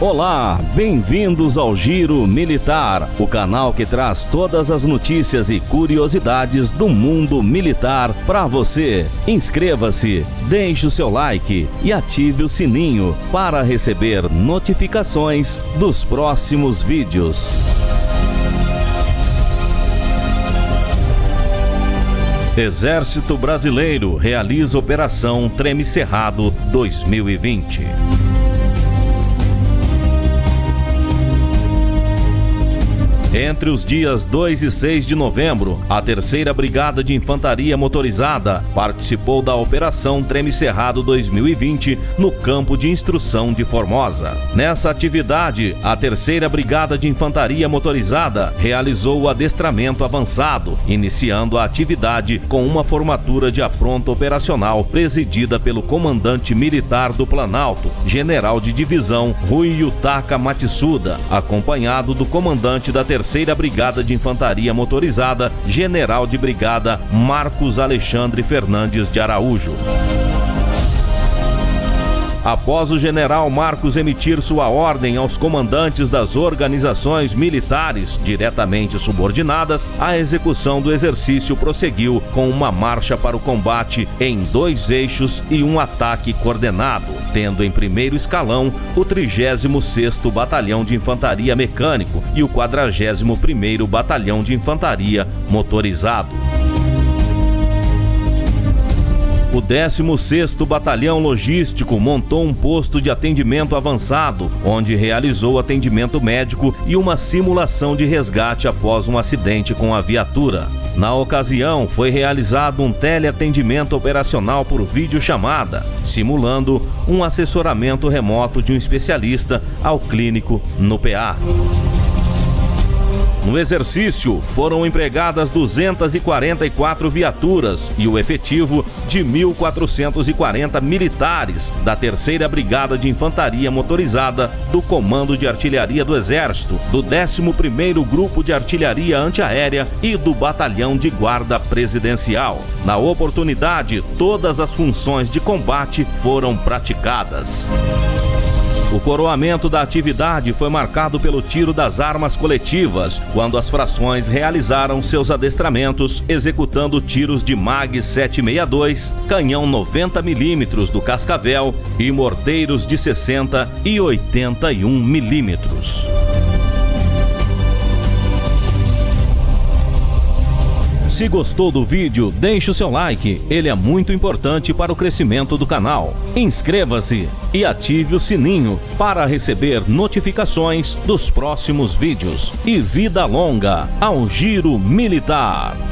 Olá, bem-vindos ao Giro Militar, o canal que traz todas as notícias e curiosidades do mundo militar para você. Inscreva-se, deixe o seu like e ative o sininho para receber notificações dos próximos vídeos. Exército Brasileiro realiza Operação Treme Cerrado 2020. Entre os dias 2 e 6 de novembro, a Terceira Brigada de Infantaria Motorizada participou da Operação Treme Cerrado 2020 no campo de instrução de Formosa. Nessa atividade, a Terceira Brigada de Infantaria Motorizada realizou o adestramento avançado, iniciando a atividade com uma formatura de apronto operacional presidida pelo comandante militar do Planalto, general de divisão Rui Yutaka Matsuda, acompanhado do comandante da Terceira Terceira Brigada de Infantaria Motorizada, General de Brigada Marcos Alexandre Fernandes de Araújo. Após o general Marcos emitir sua ordem aos comandantes das organizações militares diretamente subordinadas, a execução do exercício prosseguiu com uma marcha para o combate em dois eixos e um ataque coordenado, tendo em primeiro escalão o 36º Batalhão de Infantaria Mecânico e o 41º Batalhão de Infantaria Motorizado. O 16º Batalhão Logístico montou um posto de atendimento avançado, onde realizou atendimento médico e uma simulação de resgate após um acidente com a viatura. Na ocasião, foi realizado um teleatendimento operacional por videochamada, simulando um assessoramento remoto de um especialista ao clínico no PA. No exercício, foram empregadas 244 viaturas e o efetivo de 1.440 militares da Terceira Brigada de Infantaria Motorizada do Comando de Artilharia do Exército, do 11º Grupo de Artilharia Antiaérea e do Batalhão de Guarda Presidencial. Na oportunidade, todas as funções de combate foram praticadas. O coroamento da atividade foi marcado pelo tiro das armas coletivas, quando as frações realizaram seus adestramentos executando tiros de MAG 762, canhão 90mm do Cascavel e morteiros de 60 e 81 milímetros. Se gostou do vídeo, deixe o seu like, ele é muito importante para o crescimento do canal. Inscreva-se e ative o sininho para receber notificações dos próximos vídeos. E vida longa ao Giro Militar!